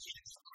kids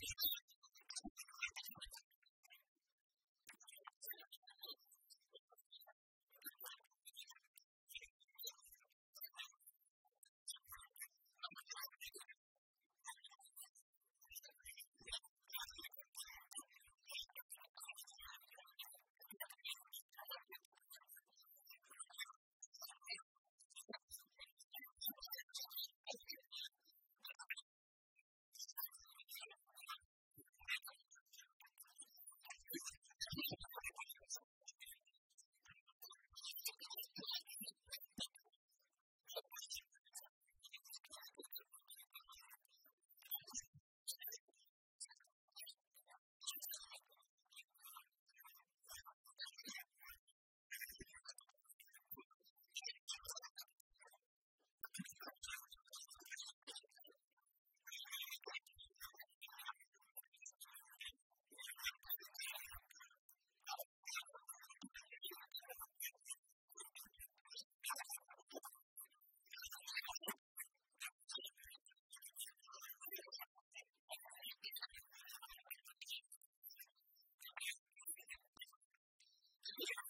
Jesus Yeah.